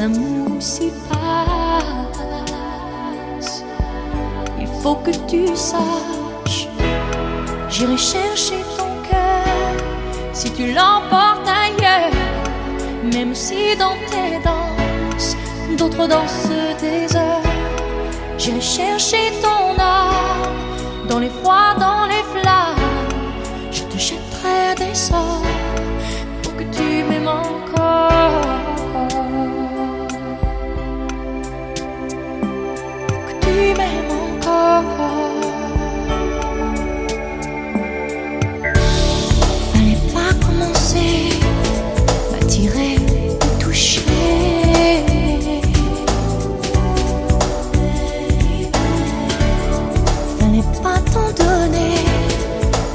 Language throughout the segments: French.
amours passent. Il faut que tu saches, j'irai chercher ton cœur si tu l'emportes ailleurs. Même si dans tes danses, d'autres dansent des heures, j'irai chercher ton âme dans les froids, dans les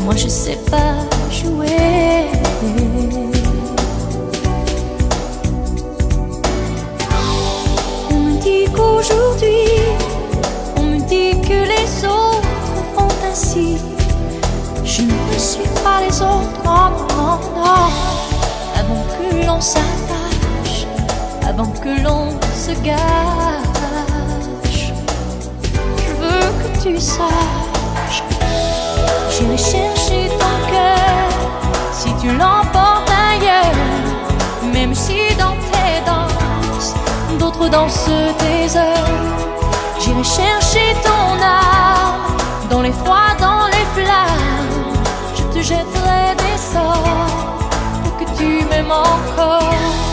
Moi je sais pas jouer. On me dit qu'aujourd'hui, on me dit que les autres font ainsi. Je ne suis pas les autres, non, non, non. Avant que l'on s'attache, avant que l'on se gâche, je veux que tu saches. J'ai les tu l'emportes ailleurs. Même si dans tes danses, d'autres dansent tes heures, j'irai chercher ton âme dans les froids, dans les flammes. Je te jetterai des sorts pour que tu m'aimes encore.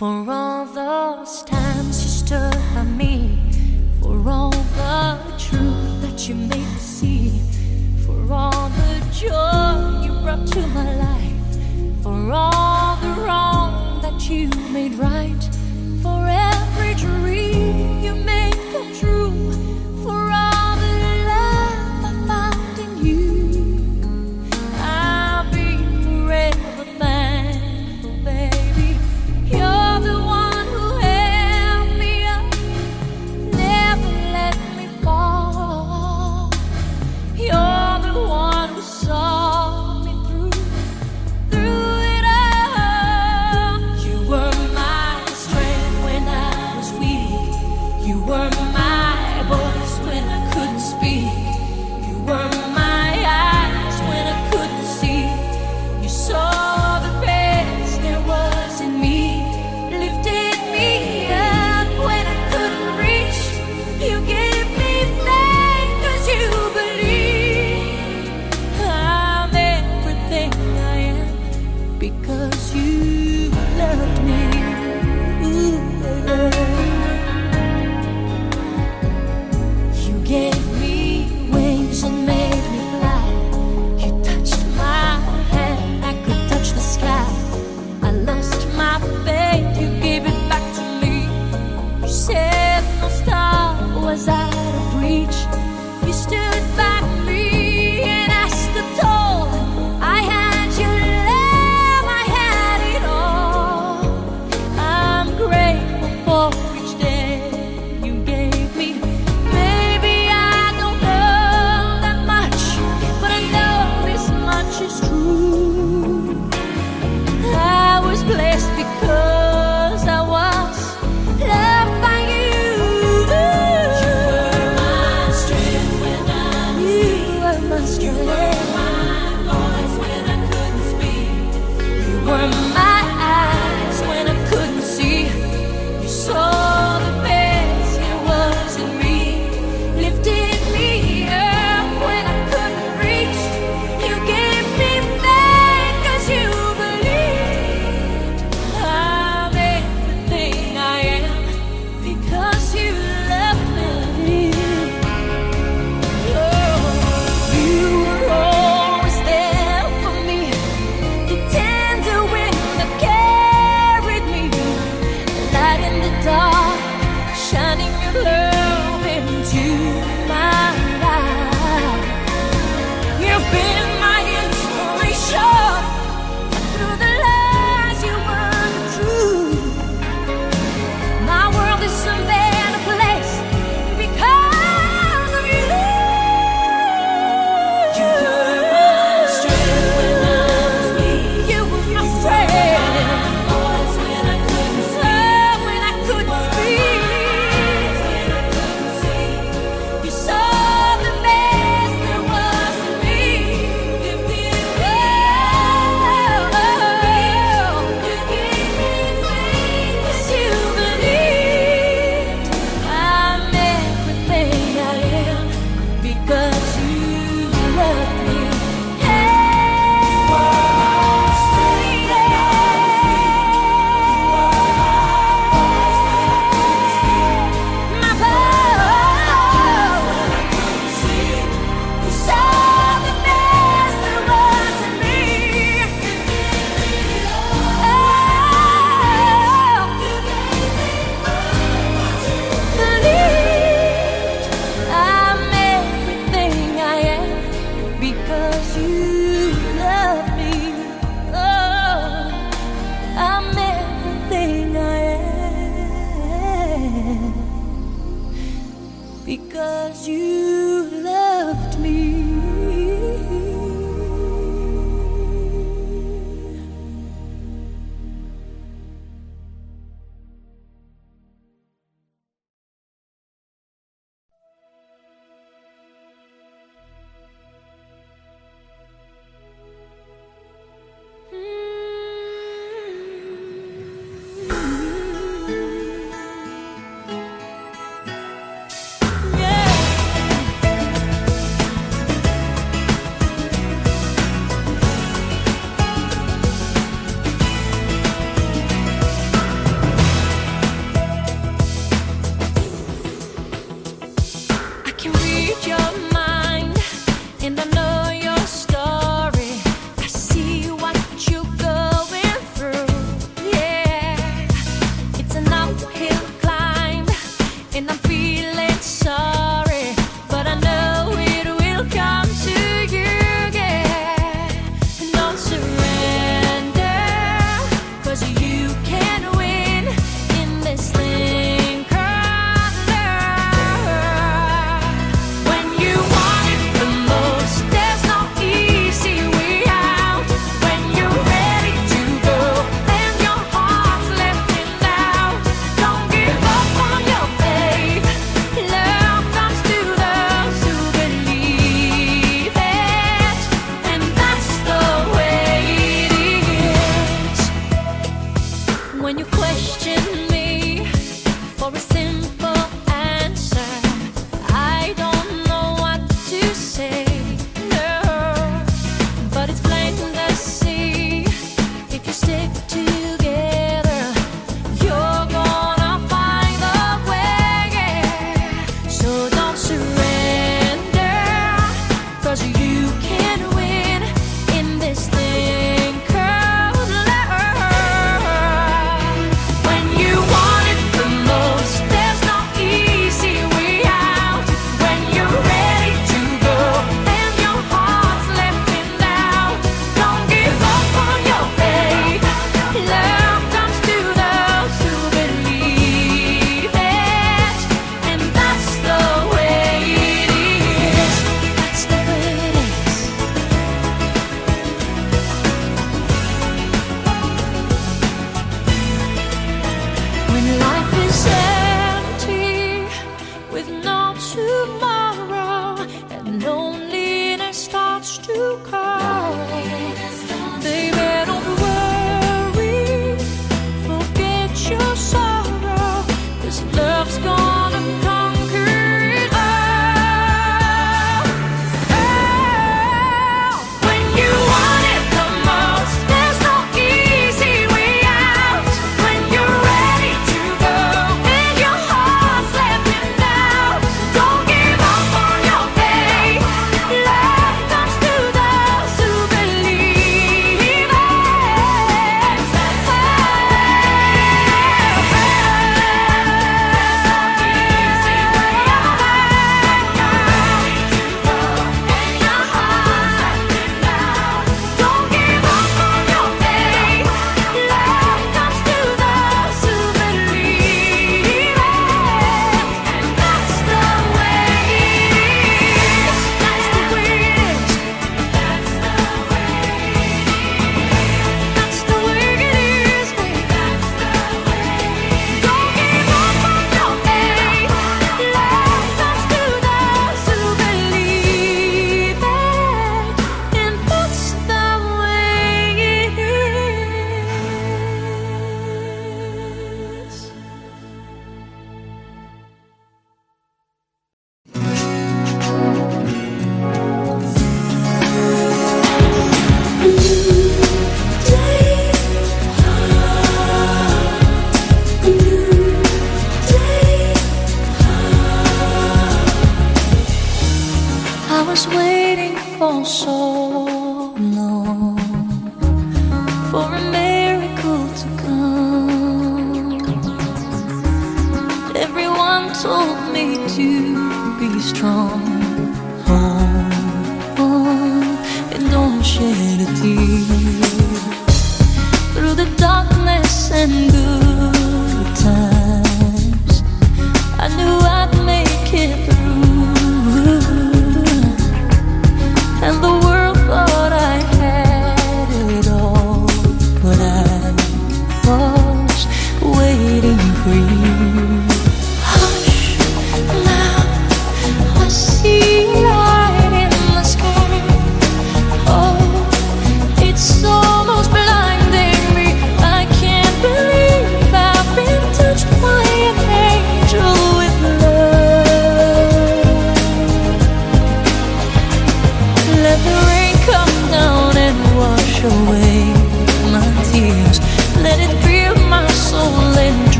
For all those times you stood by me, for all the truth that you made me see, for all the joy you brought to my life, for all the wrong that you made right, for every dream.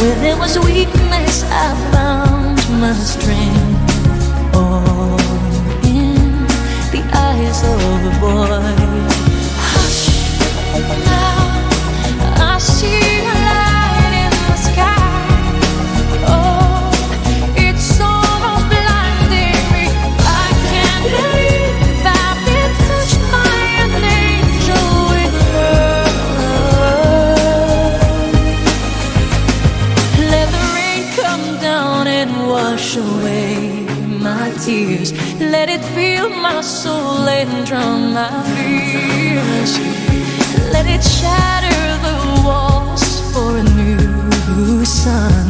Where there was weakness, I found my strength. All in the eyes of a boy. and drown my fears. Let it shatter the walls for a new sun.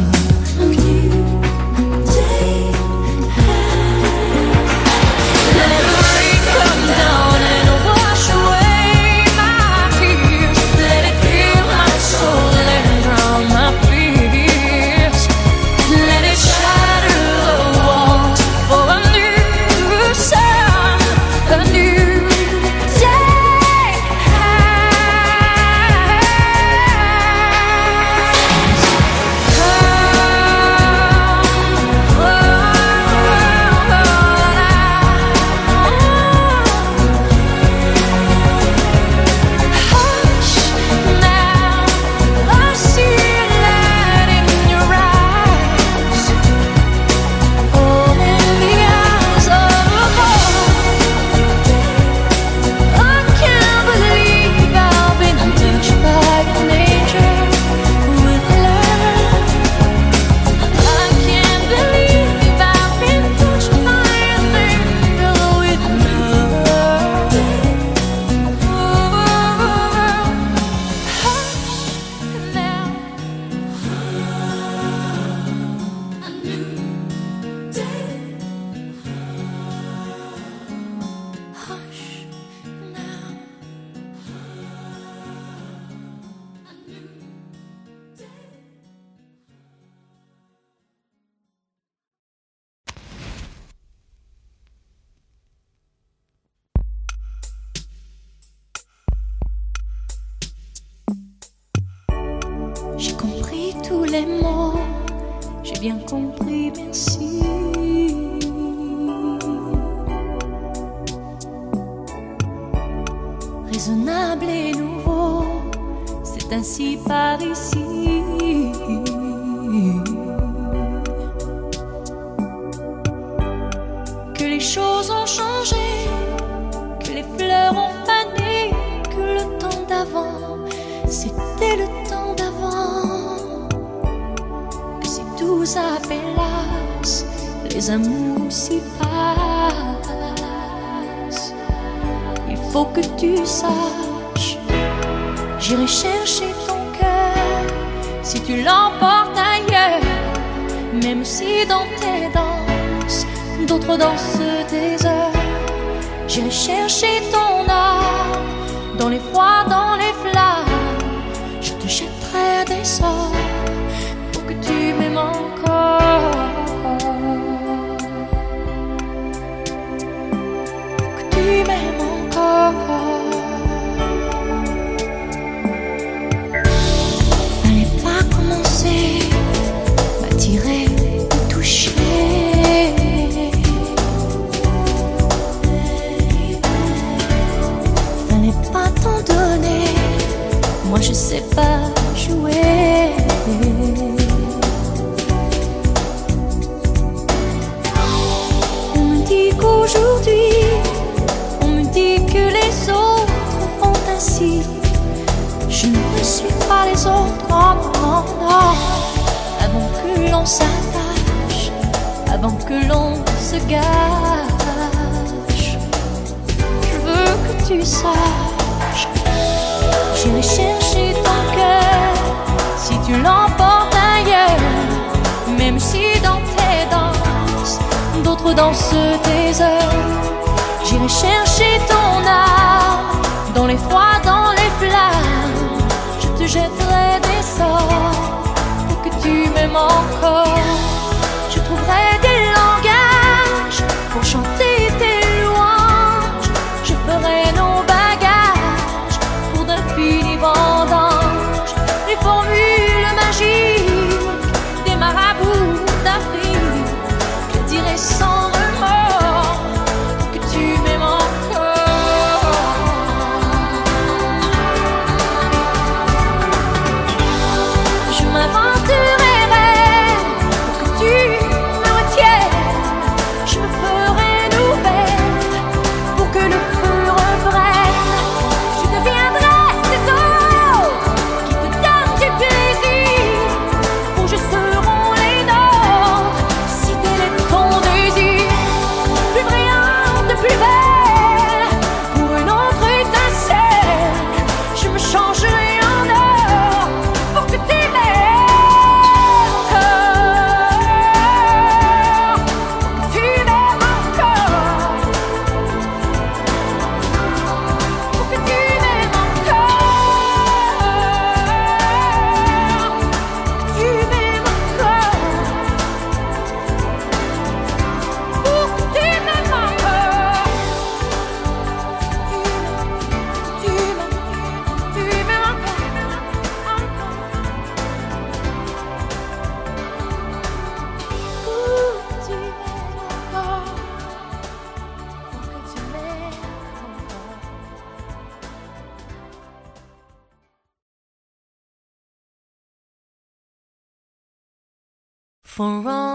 Bien compris, merci. Raisonnable et nouveau, c'est ainsi par ici. amours s'y passent. Il faut que tu saches, j'irai chercher ton cœur si tu l'emportes ailleurs, même si dans tes danses, d'autres dansent des heures. J'irai chercher ton âme dans les froids je jetterai des sorts pour que tu m'aimes encore. for all